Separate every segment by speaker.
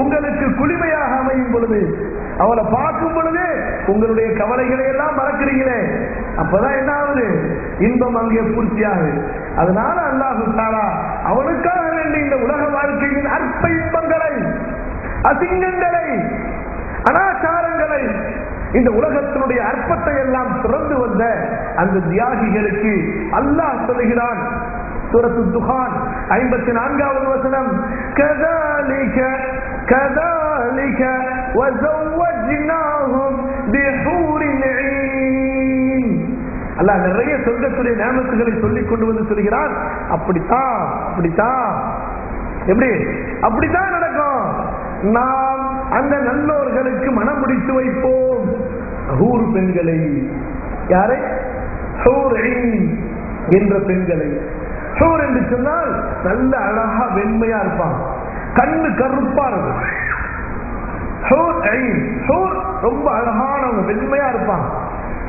Speaker 1: உங்களுக்கு குளிமையாக அமையும் பொழுது அவளை பார்க்கும் பொழுது உங்களுடைய கவலைகளை எல்லாம் மறக்கிறீங்களே. அப்பதான் என்ன ஆகுது? இன்பம் அங்கே பூர்த்தியாகுது. அதனால அல்லாஹ் தாரா அவளுக்காக வேண்டிய இந்த உலக வாழ்க்கையின் அற்ப இன்பங்களை அசிங்கங்களை அனாச்சாரங்களை இந்த உலகத்தினுடைய அற்பத்தை எல்லாம் திறந்து வந்த அந்த தியாகிகளுக்கு அல்லாஹ் சொல்லுகிறான். சூரத்து துகான் ஐம்பத்தி நான்காவது வசனம் கதாலிக كذلك وزوجناهم بحور عين அல்லாஹ் நிறைய சொர்க்கத்துடைய நியமத்துகளை சொல்லிக் கொண்டு வந்து சொல்கிறான் அப்படித்தான் அப்படித்தான் எப்படி அப்படித்தான் நடக்கும் நாம் அந்த நல்லோர்களுக்கு மனம் முடித்து வைப்போம் ஹூர் பெண்களை யாரை ஹூர் ஐன் என்ற பெண்களை ஹூர் என்று சொன்னால் நல்ல அழகா வெண்மையா இருப்பான் கண்ணு கருப்பா இருக்கும். ரொம்ப அழகானவங்க வெண்மையா இருப்பாங்க.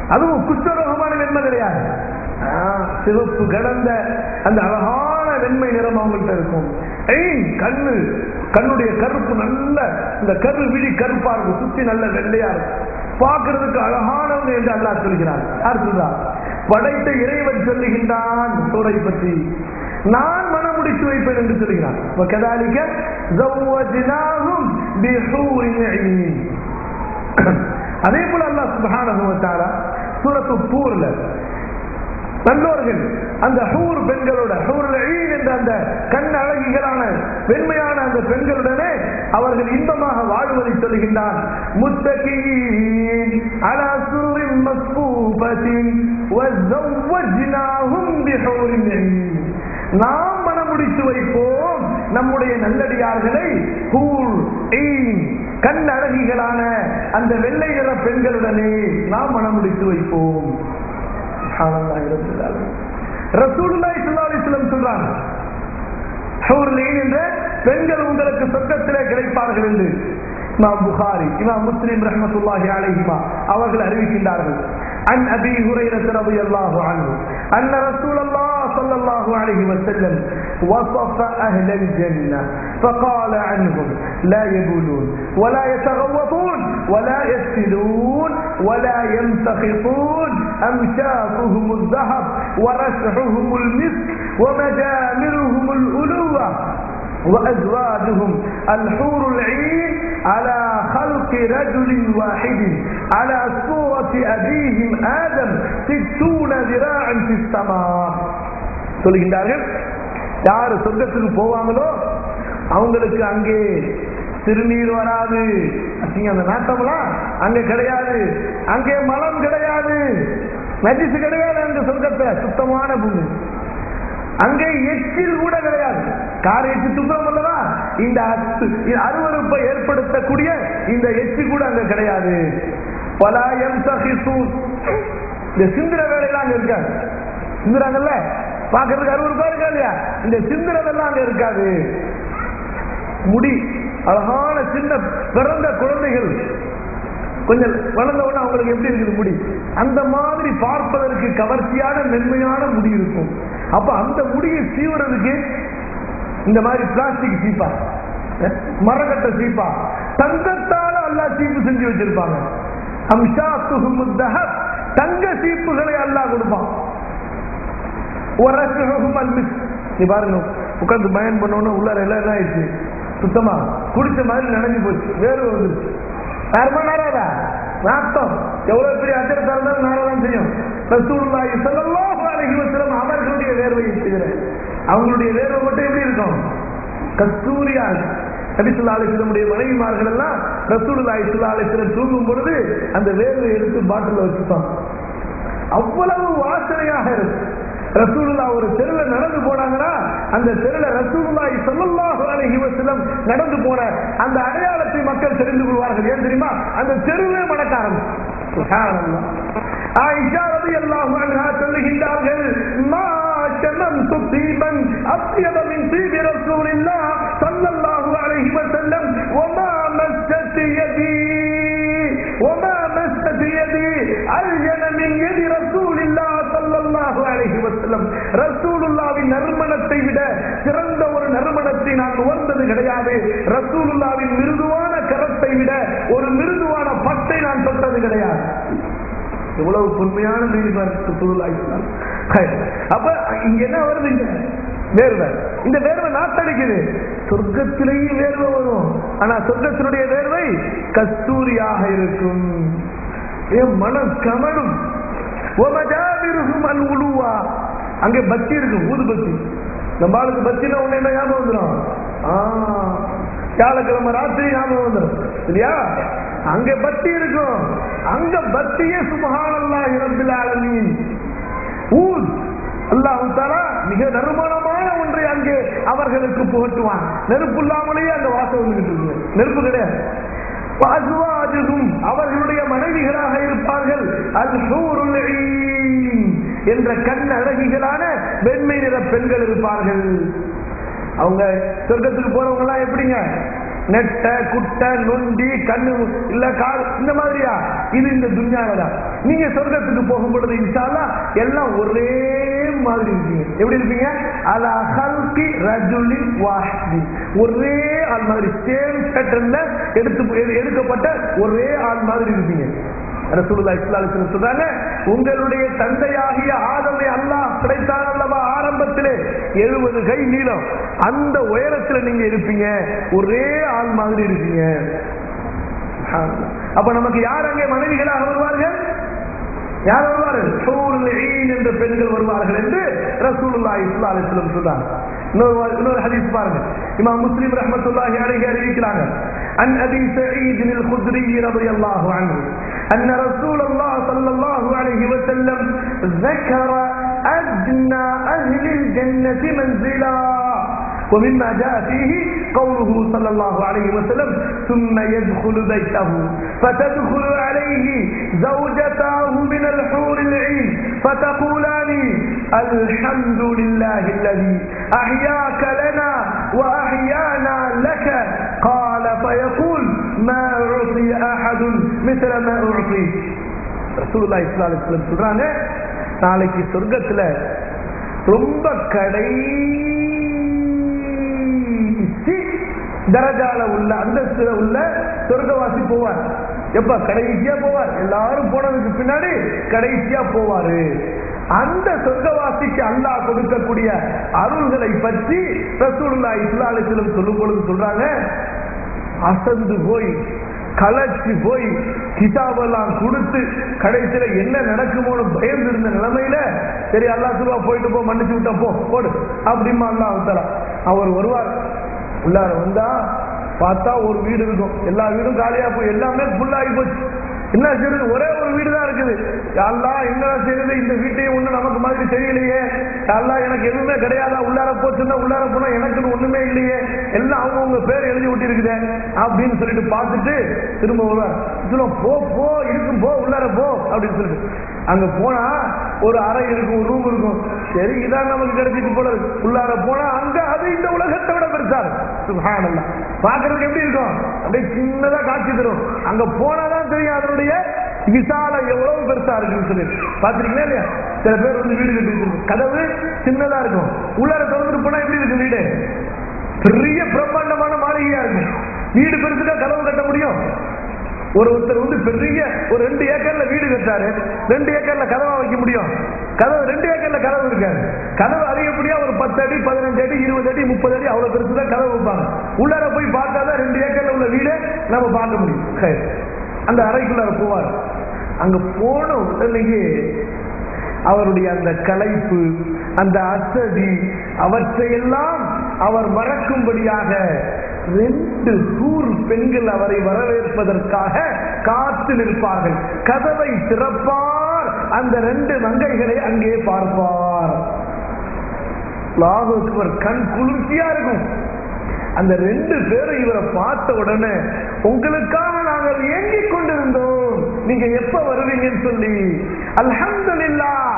Speaker 1: அதுவும் குஷ்டரோகமான வெண்மை கிடையாது. சிவப்பு கடந்த அந்த அழகான வெண்மை நிறம் அவங்கள்ட்ட இருக்கும். ஏய் கண்ணு கண்ணுடைய கருப்பு நல்ல இந்த கரு விழி கருப்பா இருக்கும். சுத்தி நல்ல வெள்ளையா இருக்கும். பார்க்கறதுக்கு அழகானவங்க என்று அல்லா சொல்கிறார். யார் சொல்றார் படைத்த இறைவன் சொல்லுகின்றான். சூரை பற்றி. நான் மனம் முடித்து வைப்பேன் என்று சொல்கிறான். زوجناهم بحور عين அதே போல அல்லாஹ் சுப்ஹானஹு வ தஆலா சூரத்து தூர்ல நல்லோர்கள் அந்த ஹூர் பெண்களோட ஹூர் ஈன் என்ற அந்த கண் அழகிகளான வெண்மையான அந்த பெண்களுடனே அவர்கள் இன்பமாக வாழ்வதை சொல்லுகின்றான் முத்தகீன் அலா சூரின் மஸ்பூபத்தின் وزوجناهم بحور عين நாம் மனமுடித்து வைப்போம் நம்முடைய நல்லடியார்களை கண் அழகிகளான அந்த வெள்ளை நிற பெண்களுடனே நாம் மனம் முடித்து வைப்போம். பெண்கள் உங்களுக்கு சொர்க்கத்திலே கிடைப்பார்கள் என்று. இமாம் புகாரி இமாம் முஸ்லிம் ரஹமத்துல்லாஹி அலைஹிமா அவர்கள் அறிவிக்கின்றார்கள் அன் அபி ஹுரைரத் ரவி அல்லாஹு அன் அன் ரசூல் அல்லாஹ் صلى الله عليه وسلم وصف أهل الجنة فقال عنهم لا يبولون ولا يتغوطون ولا يفسدون ولا يمتخطون امشاطهم الذهب ورشحهم المسك ومجامرهم الألوة وأزواجهم الحور العين على خلق رجل واحد على صورة أبيهم آدم ستون ذراعا في السماء. சொல்லுகின்றார்கள். யார் சொர்க்கத்துக்கு போவாங்களோ அவங்களுக்கு அங்கே சிறுநீர் வராது. அப்படிங்க அந்த நாட்டம்லாம் அங்க கிடையாது. அங்கே மலம் கிடையாது. நஜிசு கிடையாது அந்த சொர்க்கத்தை சுத்தமான பூமி. அங்கே எச்சில் கூட கிடையாது. கார் எச்சு துப்புறம் அல்லவா? இந்த அத்து- அருவருப்பை ஏற்படுத்தக்கூடிய இந்த எச்சு கூட அங்க கிடையாது. பலாயம் சகிசூன் இந்த சிந்திர வேலையெல்லாம் அங்க இருக்காங்க சிந்துறாங்கல்ல பாக்குறதுக்கு ரூபாய் இருக்கா இல்லையா? இந்த சிந்தனதெல்லாம் அங்க இருக்காது. முடி அழகான சின்ன பிறந்த குழந்தைகள். கொஞ்சம் வளர்ந்த உடனே அவங்களுக்கு எப்படி இருக்குது முடி? அந்த மாதிரி பார்ப்பதற்கு கவர்ச்சியான மென்மையான முடி இருக்கும். அப்ப அந்த முடியை சீவுறதுக்கு இந்த மாதிரி பிளாஸ்டிக் சீப்பா? மரக்கட்ட சீப்பா? தங்கத்தால அல்லாஹ் சீப்பு செஞ்சு வச்சிருப்பாங்க. அம்ஷாத்துஹும் தங்க சீப்புகளை அல்லாஹ் கொடுப்பான். நீ பாருங்க உட்காந்து பயன் பண்ணோன்னு உள்ளார எல்லாம் என்ன ஆயிடுச்சு. சுத்தமா குடிச்ச மாதிரி நினைஞ்சு போச்சு. வேறு வந்துருச்சு யாருமா நாராதா நாட்டம் எவ்வளவு பெரிய அச்சரத்தா இருந்தாலும் நாராதான் தெரியும். ரசூல்லாய் ஸல்லல்லாஹு அலைஹி அவர்களுடைய வேர்வையை செய்கிறேன் அவங்களுடைய வேர்வை மட்டும் எப்படி இருக்கும்? கஸ்தூரியா இருக்கும். நபிசுல்லா அலிஸ்லமுடைய மனைவிமார்கள் எல்லாம் ரசூலுல்லாஹி ஸல்லல்லாஹு அலைஹி தூங்கும் பொழுது அந்த வேர்வை எடுத்து பாட்டில் வச்சுப்பாங்க. அவ்வளவு வாசனையாக இருக்கு ரசூலுல்லா ஒரு தெருல நடந்து போனாங்கன்னா அந்த தெருல ரசூலுல்லாஹி ஸல்லல்லாஹு அலைஹி வஸல்லம் நடந்து போன அந்த அடையாளத்தை மக்கள் தெரிந்து கொள்வார்கள் ஏன் தெரியுமா அந்த தெருவே மணக்க ஆரம்பிச்சு சுப்ஹானல்லாஹ். ஆயிஷா ரலியல்லாஹு அன்ஹா சொல்லுகின்றார்கள் மா شممت طيبا اطيب من طيب رسول الله صلى الله عليه وسلم وما مست يدي وما مست يدي ألين من يد رسول விட சிறந்த ஒரு நறுமணத்தை நான் உணர்ந்தது கிடையாது. ரசூலுல்லாவின் மிருதுவான கரத்தை விட ஒரு மிருதுவான பட்டை நான் தொட்டது கிடையாது. எவ்வளவு பொறுமையான மீறினார் அப்ப இங்க என்ன வருது இங்க? வேர்வை. இந்த வேர்வை நாட்டடிக்குது சொர்க்கத்திலேயும் வேர்வை வரும். ஆனா சொர்க்கத்தினுடைய வேர்வை கஸ்தூரியாக இருக்கும். என் மனம் கமலும் அங்கே பத்தி இருக்கு ஊது பத்தி நம்ம ஆளுக்கு பத்தினா உடனே என்ன ஞாபகம் வந்துடும் ஆ, வியாழக்கிழமை ராத்திரி ஞாபகம் வந்துடும் இல்லையா? அங்க பத்தி இருக்கும். அங்க பத்தியே சுபஹானல்லா இரம்பில் ஆலமீன். ஊர் அல்லாஹ் தாலா மிக நறுமணமான ஒன்றை அங்கே அவர்களுக்கு புகட்டுவான். நெருப்பு இல்லாமலேயே அந்த வாசம் வந்துகிட்டு இருக்கு நெருப்பு கிடையாது. அவர்களுடைய மனைவிகளாக இருப்பார்கள். அது ஹூருல் ஈன் என்ற கண் அழகிகளான வெண்மை நிற பெண்கள் இருப்பார்கள். அவங்க சொர்க்கத்துக்கு போறவங்க எல்லாம் எப்படிங்க? நெட்ட குட்டை நொண்டி கண்ணு இல்ல கால் இந்த மாதிரியா? இது இந்த துன்யாவதான் நீங்க சொர்க்கத்துக்கு போகும் பொழுது இன்ஷால்லா எல்லாம் ஒரே மாதிரி இருக்கீங்க எப்படி இருப்பீங்க? அல ஹல்கி ரஜுலி வாஹி ஒரே ஆள் மாதிரி சேம் பேட்டர்ன்ல எடுத்து எடுக்கப்பட்ட ஒரே ஆள் மாதிரி இருப்பீங்க. ரசூலுல்லா இஸ்லாலிசன் சொன்னாங்க உங்களுடைய தந்தையாகிய ஆதமை அல்லாஹ் கிடைத்தான் அல்லவா ஆரம்பத்திலே எழுபது கை நீளம். அந்த உயரத்தில் நீங்க இருப்பீங்க. ஒரே ஆள் மாதிரி இருப்பீங்க. அப்ப நமக்கு யார் அங்கே மனைவிகளாக வருவார்கள்? யார் வருவார்கள்? என்ற பெண்கள் வருவார்கள் என்று ரசூலுல்லா இஸ்லா அலிஸ்லம் சொன்னாங்க. இன்னொரு ஹதீஸ் பாருங்க. இமாம் முஸ்லிம் ரஹமத்துல்லாஹி அழகி அறிவிக்கிறாங்க. அன் அபி சயீத் அல் குத்ரி ரலியல்லாஹு அன்ஹு. أن رسول الله صلى الله عليه وسلم ذكر أدنى أهل الجنة منزلا. ومما جاء فيه قوله صلى الله عليه وسلم ثم يدخل بيته. فتدخل عليه زوجتاه من الحور العين فتقولان الحمد لله الذي أحياك لنا மிசரம உழப்பி ரசூல்லா இஸ்லாம் சொல்றாங்க நாளைக்கு சொர்க்கத்துல ரொம்ப கடைசி தரஜால உள்ள அந்தஸ்துல உள்ள சொர்க்கவாசி போவார். எப்ப கடைசியா போவார்? எல்லாரும் போனதுக்கு பின்னாடி கடைசியா போவாரு. அந்த சொர்க்கவாசிக்கு அல்லாஹ் கொடுக்கக்கூடிய அருள்களை பற்றி ரசூல்லா இஸ்லாலிசிலும் சொல்லும் பொழுது சொல்றாங்க அசந்து போய் கலச்சு போய் கிதாபெல்லாம் கொடுத்து கடைசியில என்ன நடக்குமோன்னு பயந்து இருந்த நிலைமையில சரி அல்லா சுருவா போயிட்டு போ மன்னிச்சு விட்டா போ போடு அப்படிமா அல்லா அவத்தலா அவர் வருவார். உள்ளார வந்தா பார்த்தா ஒரு வீடு இருக்கும். எல்லா வீடும் காலியா போய் எல்லாமே ஃபுல்லாகி போச்சு. என்ன செய்யறது ஒரே ஒரு வீடு தான் இருக்குது. யாரெல்லாம் என்ன செய்யறது இந்த வீட்டையும் ஒண்ணு நமக்கு மாதிரி தெரியலையே. யாரெல்லாம் எனக்கு எதுவுமே கிடையாதா? உள்ளார போச்சுன்னா உள்ளார போனா எனக்குன்னு ஒண்ணுமே இல்லையே. எல்லாம் அவங்கவுங்க பேர் எழுதி விட்டு அப்படின்னு சொல்லிட்டு பார்த்துட்டு திரும்ப வருவார் சொல்லுவோம் போ போ இருக்கும் போ உள்ளார போ அப்படின்னு சொல்லிட்டு. அங்க போனா ஒரு அறை இருக்கும் ஒரு ரூம் இருக்கும். சரி இதான் நமக்கு கிடைச்சிட்டு போல உள்ளார போனா அங்க அது இந்த உலகத்தை விட பெருசா இருக்கும். சுப்ஹானல்லாஹ். பாக்குறதுக்கு எப்படி இருக்கும்? அப்படியே சின்னதா காட்சி தரும். அங்க போனாதான் தெரியும் அதனுடைய விசாலம் எவ்வளவு பெருசா இருக்குன்னு சொல்லி. பாத்திருக்கீங்களா இல்லையா? சில பேர் வந்து வீடு கட்டி கதவு சின்னதா இருக்கும். உள்ளார திறந்துட்டு போனா எப்படி இருக்கு வீடு? பெரிய பிரம்மாண்டமான மாளிகையா இருக்கும். வீடு பெருசுக்கா கதவு கட்ட முடியும்? ஒரு ஒருத்தர் வந்து பெரிய ஒரு ரெண்டு ஏக்கர்ல வீடு கட்டாரு ரெண்டு ஏக்கர்ல கதவா வைக்க முடியும். கதவு ரெண்டு ஏக்கர்ல கதவு இருக்காரு கதவு அதிகப்படியா ஒரு பத்து அடி பதினஞ்சு அடி இருபது அடி முப்பது அடி அவ்வளவு பெருசுதான் கதவு வைப்பாங்க. உள்ளார போய் பார்த்தாதான் ரெண்டு ஏக்கர்ல உள்ள வீடு நம்ம பார்க்க முடியும். சரி. அந்த அறைக்குள்ளார போவார். அங்க போன உடனேயே அவருடைய அந்த களைப்பு அந்த அசதி அவற்றையெல்லாம் அவர் மறக்கும்படியாக ரெண்டு கூர் பெண்கள் அவரை வரவேற்பதற்காக காத்து நிற்பார்கள். கதவை திறப்பார். அந்த ரெண்டு மங்கைகளை அங்கே பார்ப்பார். அல்லாஹ் அக்பர். கண் குளிர்ச்சியா இருக்கும். அந்த ரெண்டு பேரும் இவரை பார்த்த உடனே உங்களுக்காக நாங்கள் ஏங்கிக் கொண்டிருந்தோம். நீங்க எப்ப வருவீங்கன்னு சொல்லி அல்ஹம்துலில்லாஹ்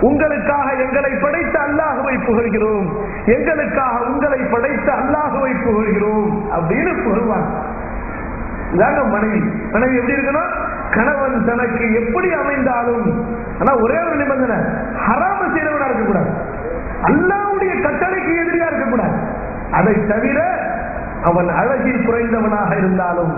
Speaker 1: உங்களுக்காக எங்களை படைத்த அல்லாஹுவை புகழ்கிறோம். எங்களுக்காக உங்களை படைத்த அல்லாஹுவை புகழ்கிறோம் அப்படின்னு புகழ்வாங்க இதாங்க மனைவி. மனைவி எப்படி இருக்கணும்? கணவன் தனக்கு எப்படி அமைந்தாலும். ஆனா ஒரே ஒரு நிபந்தனை ஹராம செய்யறவனா இருக்கக்கூடாது. அல்லாவுடைய கட்டளைக்கு எதிரியா இருக்கக்கூடாது. அதை தவிர அவன் அழகில் குறைந்தவனாக இருந்தாலும்.